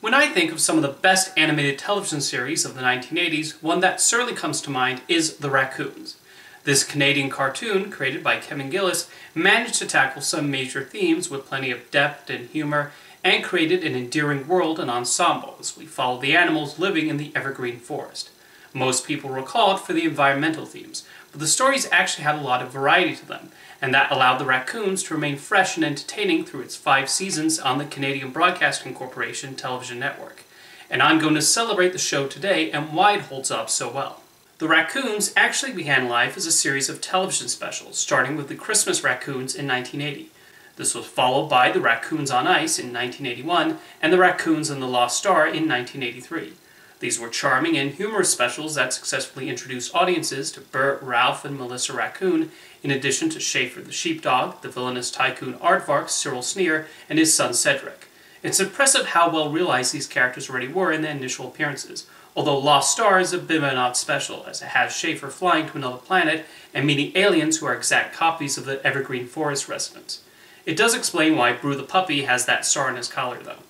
When I think of some of the best animated television series of the 1980s, one that certainly comes to mind is The Raccoons. This Canadian cartoon, created by Kevin Gillis, managed to tackle some major themes with plenty of depth and humor, and created an endearing world and ensemble as we follow the animals living in the evergreen forest. Most people recall it for the environmental themes, but the stories actually had a lot of variety to them, and that allowed the raccoons to remain fresh and entertaining through its five seasons on the Canadian Broadcasting Corporation television network. And I'm going to celebrate the show today and why it holds up so well. The Raccoons actually began life as a series of television specials, starting with the Christmas Raccoons in 1980. This was followed by The Raccoons on Ice in 1981 and The Raccoons and the Lost Star in 1983. These were charming and humorous specials that successfully introduced audiences to Bert, Ralph, and Melissa Raccoon, in addition to Schaeffer the sheepdog, the villainous tycoon Aardvark, Cyril Sneer, and his son Cedric. It's impressive how well realized these characters already were in their initial appearances, although Lost Star is a bit of an odd special, as it has Schaeffer flying to another planet and meeting aliens who are exact copies of the Evergreen Forest residents. It does explain why Broo the puppy has that star on his collar, though.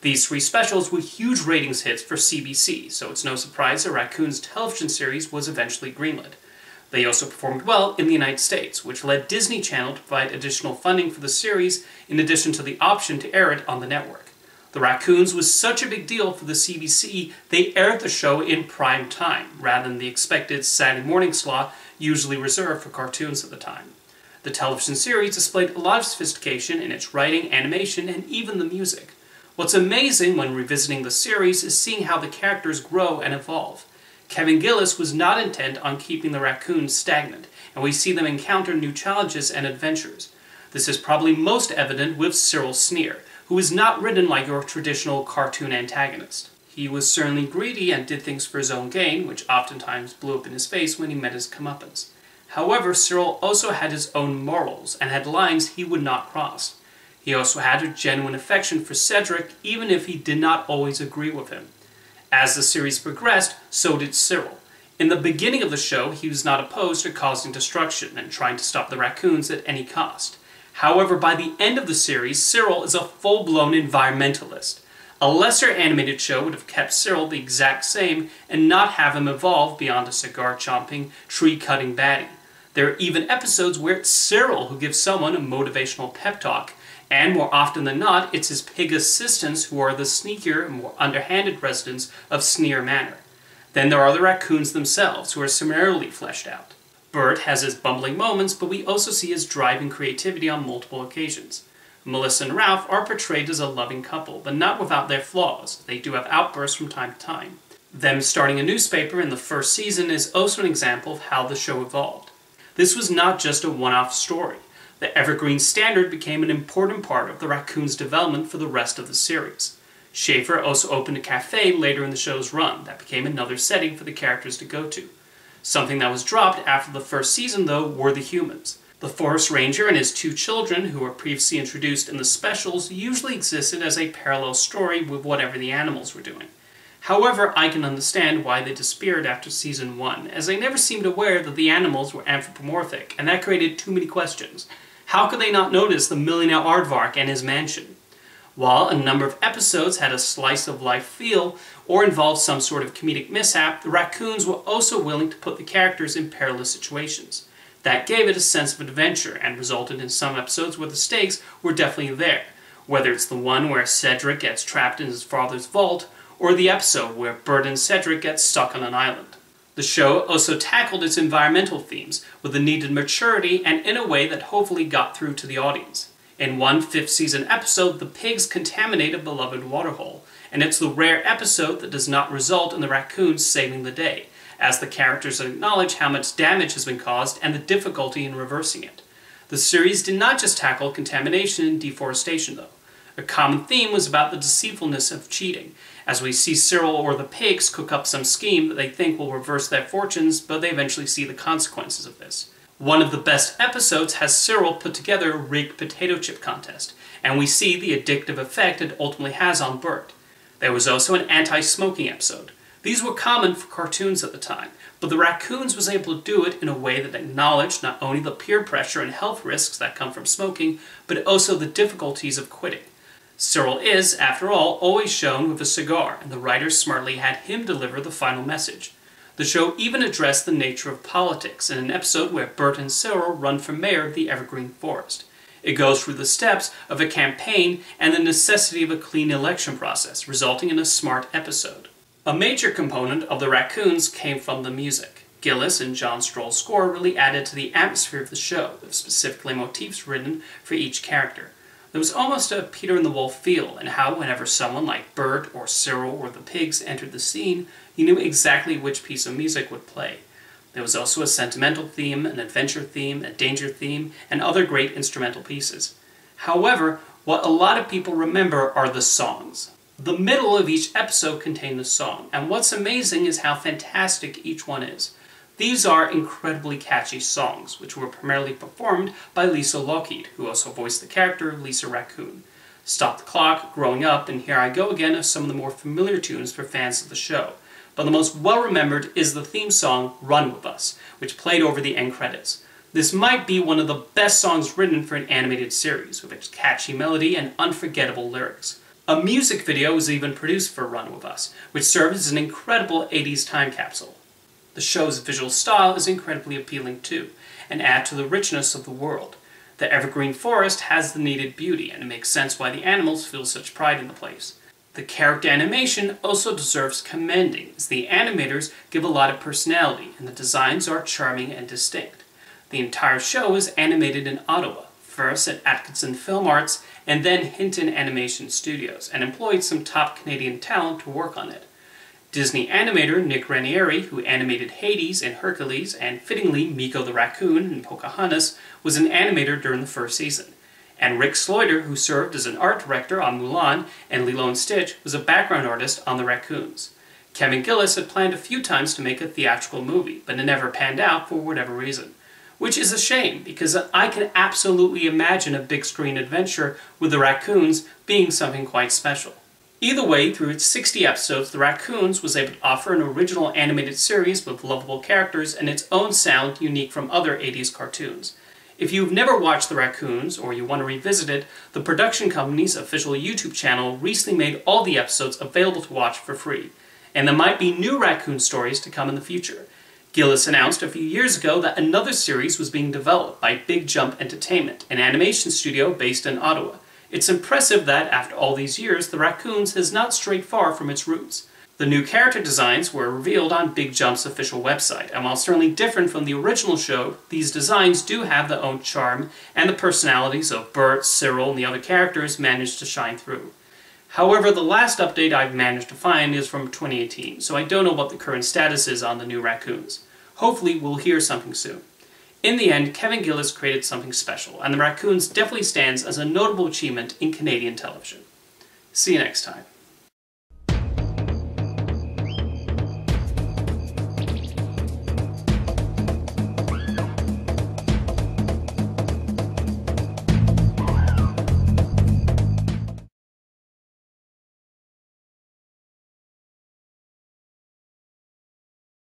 These three specials were huge ratings hits for CBC, so it's no surprise the Raccoons television series was eventually greenlit. They also performed well in the United States, which led Disney Channel to provide additional funding for the series in addition to the option to air it on the network. The Raccoons was such a big deal for the CBC, they aired the show in prime time, rather than the expected Saturday morning slot usually reserved for cartoons at the time. The television series displayed a lot of sophistication in its writing, animation, and even the music. What's amazing when revisiting the series is seeing how the characters grow and evolve. Kevin Gillis was not intent on keeping the raccoons stagnant, and we see them encounter new challenges and adventures. This is probably most evident with Cyril Sneer, who is not written like your traditional cartoon antagonist. He was certainly greedy and did things for his own gain, which oftentimes blew up in his face when he met his comeuppance. However, Cyril also had his own morals and had lines he would not cross. He also had a genuine affection for Cedric, even if he did not always agree with him. As the series progressed, so did Cyril. In the beginning of the show, he was not opposed to causing destruction and trying to stop the raccoons at any cost. However, by the end of the series, Cyril is a full-blown environmentalist. A lesser animated show would have kept Cyril the exact same and not have him evolve beyond a cigar-chomping, tree-cutting baddie. There are even episodes where it's Cyril who gives someone a motivational pep talk, and more often than not, it's his pig assistants who are the sneakier more underhanded residents of Sneer Manor. Then there are the raccoons themselves, who are summarily fleshed out. Bert has his bumbling moments, but we also see his driving creativity on multiple occasions. Melissa and Ralph are portrayed as a loving couple, but not without their flaws. They do have outbursts from time to time. Them starting a newspaper in the first season is also an example of how the show evolved. This was not just a one-off story. The Evergreen Standard became an important part of the raccoon's development for the rest of the series. Schaeffer also opened a cafe later in the show's run that became another setting for the characters to go to. Something that was dropped after the first season, though, were the humans. The Forest Ranger and his two children, who were previously introduced in the specials, usually existed as a parallel story with whatever the animals were doing. However, I can understand why they disappeared after season 1, as they never seemed aware that the animals were anthropomorphic, and that created too many questions. How could they not notice the millionaire Aardvark and his mansion? While a number of episodes had a slice of life feel or involved some sort of comedic mishap, the raccoons were also willing to put the characters in perilous situations. That gave it a sense of adventure and resulted in some episodes where the stakes were definitely there, whether it's the one where Cedric gets trapped in his father's vault, or the episode where Bert and Cedric get stuck on an island. The show also tackled its environmental themes with the needed maturity and in a way that hopefully got through to the audience. In one fifth season episode, the pigs contaminate a beloved waterhole, and it's the rare episode that does not result in the raccoons saving the day, as the characters acknowledge how much damage has been caused and the difficulty in reversing it. The series did not just tackle contamination and deforestation, though. A common theme was about the deceitfulness of cheating, as we see Cyril or the pigs cook up some scheme that they think will reverse their fortunes, but they eventually see the consequences of this. One of the best episodes has Cyril put together a rigged potato chip contest, and we see the addictive effect it ultimately has on Bert. There was also an anti-smoking episode. These were common for cartoons at the time, but the Raccoons was able to do it in a way that acknowledged not only the peer pressure and health risks that come from smoking, but also the difficulties of quitting. Cyril is, after all, always shown with a cigar, and the writers smartly had him deliver the final message. The show even addressed the nature of politics in an episode where Bert and Cyril run for mayor of the Evergreen Forest. It goes through the steps of a campaign and the necessity of a clean election process, resulting in a smart episode. A major component of the raccoons came from the music. Gillis and John Stroll's score really added to the atmosphere of the show, with specifically motifs written for each character. There was almost a Peter and the Wolf feel in how whenever someone like Bert or Cyril or the pigs entered the scene, you knew exactly which piece of music would play. There was also a sentimental theme, an adventure theme, a danger theme, and other great instrumental pieces. However, what a lot of people remember are the songs. The middle of each episode contained a song, and what's amazing is how fantastic each one is. These are incredibly catchy songs, which were primarily performed by Lisa Lougheed, who also voiced the character Lisa Raccoon. Stop the Clock, Growing Up, and Here I Go Again are some of the more familiar tunes for fans of the show, but the most well-remembered is the theme song Run With Us, which played over the end credits. This might be one of the best songs written for an animated series, with its catchy melody and unforgettable lyrics. A music video was even produced for Run With Us, which served as an incredible 80s time capsule. The show's visual style is incredibly appealing too, and add to the richness of the world. The evergreen forest has the needed beauty, and it makes sense why the animals feel such pride in the place. The character animation also deserves commending, as the animators give a lot of personality, and the designs are charming and distinct. The entire show is animated in Ottawa, first at Atkinson Film Arts, and then Hinton Animation Studios, and employed some top Canadian talent to work on it. Disney animator Nick Ranieri, who animated Hades and Hercules, and fittingly Meeko the Raccoon and Pocahontas, was an animator during the first season. And Rick Sluiter, who served as an art director on Mulan and Lilo and Stitch, was a background artist on the Raccoons. Kevin Gillis had planned a few times to make a theatrical movie, but it never panned out for whatever reason. Which is a shame, because I can absolutely imagine a big screen adventure with the Raccoons being something quite special. Either way, through its 60 episodes, The Raccoons was able to offer an original animated series with lovable characters and its own sound unique from other 80s cartoons. If you've never watched The Raccoons, or you want to revisit it, the production company's official YouTube channel recently made all the episodes available to watch for free. And there might be new Raccoon stories to come in the future. Gillis announced a few years ago that another series was being developed by Big Jump Entertainment, an animation studio based in Ottawa. It's impressive that, after all these years, The Raccoons has not strayed far from its roots. The new character designs were revealed on Big Jump's official website, and while certainly different from the original show, these designs do have their own charm, and the personalities of Bert, Cyril, and the other characters managed to shine through. However, the last update I've managed to find is from 2018, so I don't know what the current status is on the new Raccoons. Hopefully, we'll hear something soon. In the end, Kevin Gillis created something special, and The Raccoons definitely stands as a notable achievement in Canadian television. See you next time.